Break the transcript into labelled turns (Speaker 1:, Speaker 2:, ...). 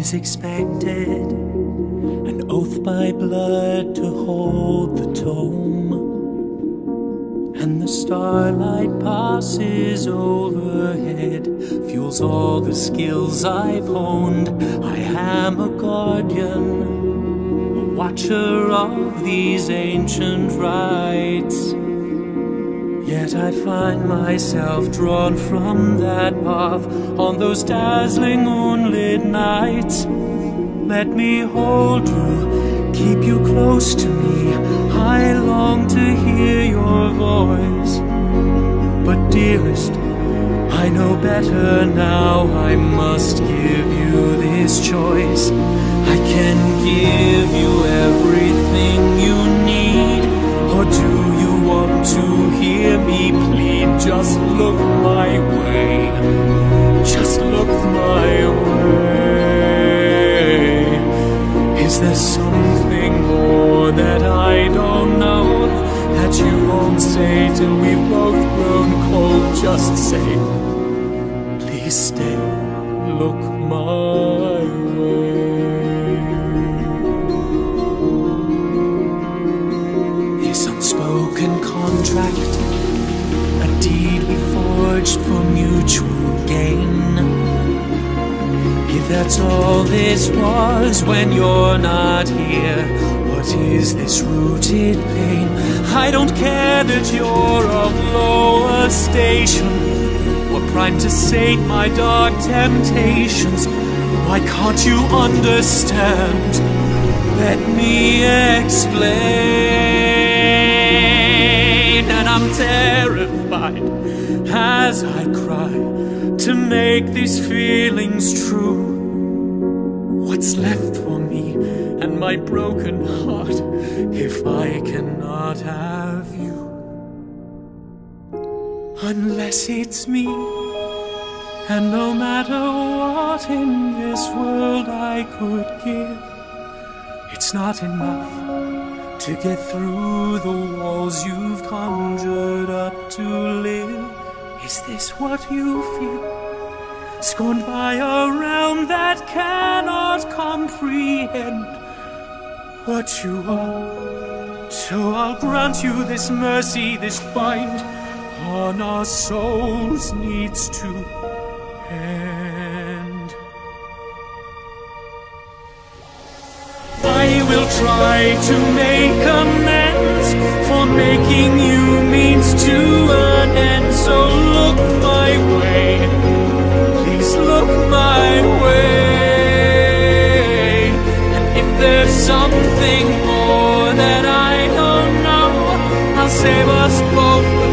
Speaker 1: is expected, an oath by blood to hold the tome. And the starlight passes overhead, fuels all the skills I've honed. I am a guardian, a watcher of these ancient rites. Yet I find myself drawn from that path on those dazzling moonlit nights. Let me hold you, keep you close to me. I long to hear your voice. But dearest, I know better now. I must give you this choice. I can give you look my way. Just look my way. Is there something more that I don't know? That you won't say till we've both grown cold? Just say, please stay. Look forged for mutual gain. If that's all this was when you're not here, what is this rooted pain? I don't care that you're of lower station or primed to sate my dark temptations. Why can't you understand? Let me explain. I'm terrified as I cry to make these feelings true. What's left for me and my broken heart if I cannot have you? Unless it's me, and no matter what in this world I could give, it's not enough to get through the walls you've conjured up to live. Is this what you feel? Scorned by a realm that cannot comprehend what you are. So I'll grant you this mercy, this bind on our souls needs to end. Try to make amends for making you means to an end. So look my way, please look my way. And if there's something more that I don't know, I'll save us both